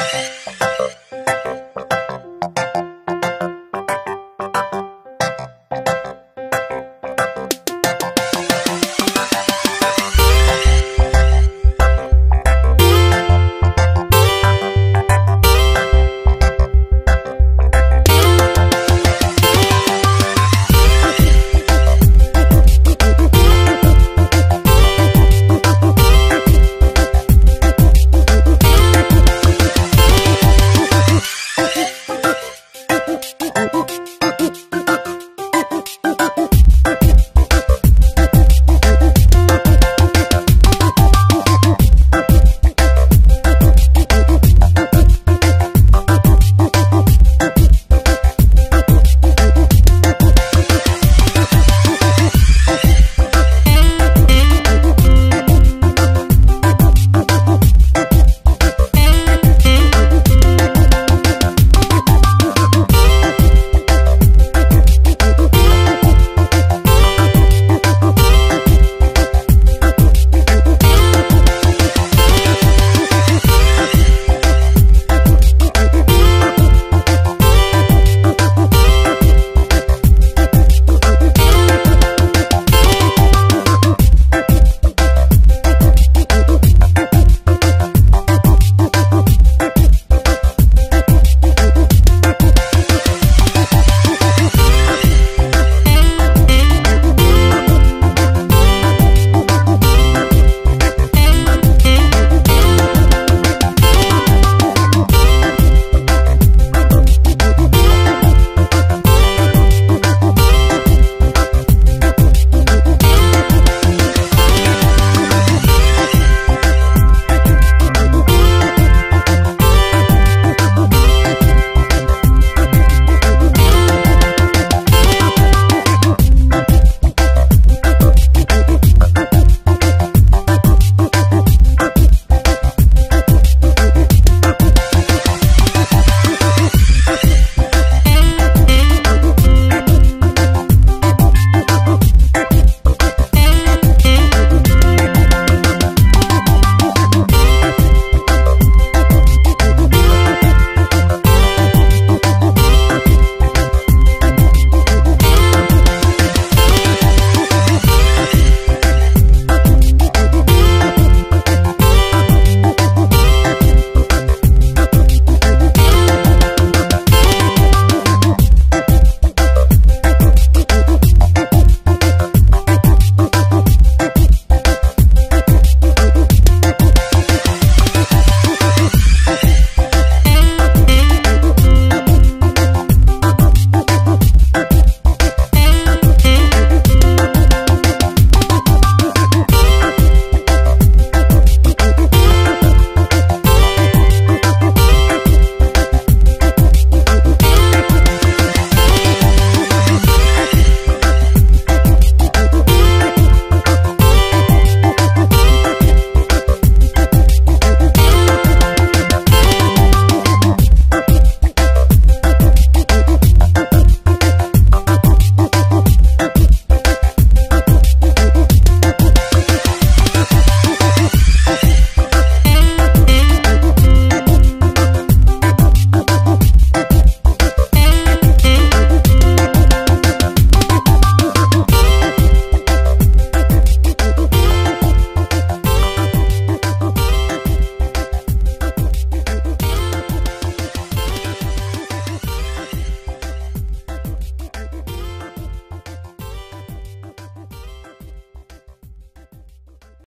した